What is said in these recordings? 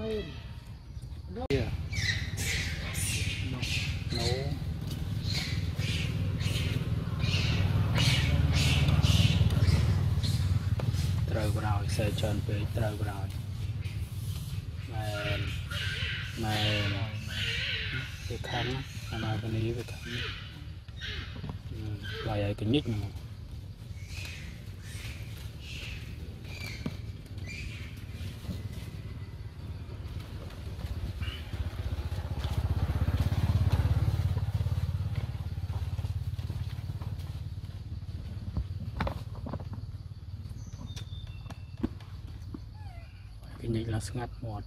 Yeah. No. No. ត្រូវក្រោយសេច្រើនពេកត្រូវក្រោយមែនមែនវាខំអាណាកនេះវាខំបាយឲ្យកញិច ជានិច្ចឡើងស្ងាត់មាត់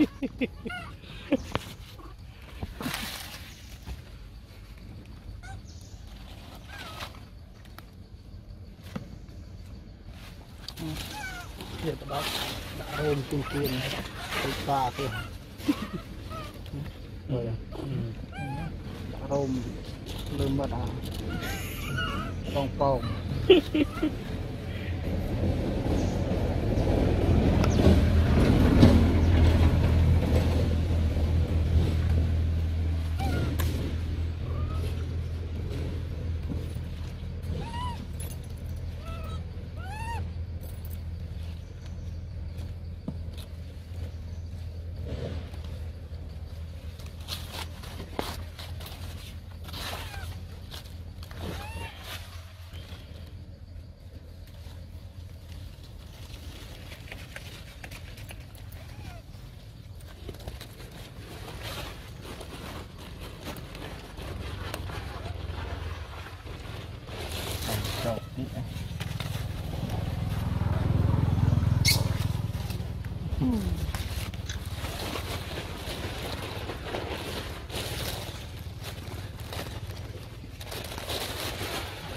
là ngắt một Dia tak tak rom kumpul lupa tu. Rồi. Tak rom lơm mất à. Bong bong.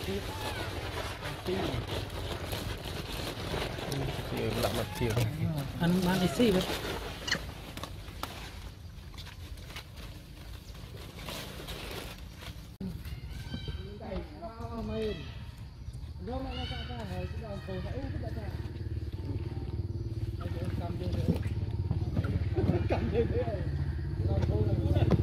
ទៀតទីយើងដាក់មកទៀតអានបានអីស៊ីបាទកម្មទេទេដល់ទៅដល់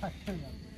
太い、そ了。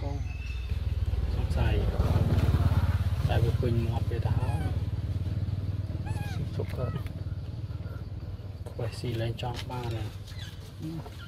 កូនសង្ស័យតែវាពេញមកវាទៅហើយជប់ក៏ខ្វះស៊ីឡើងចង់បានហ្នឹង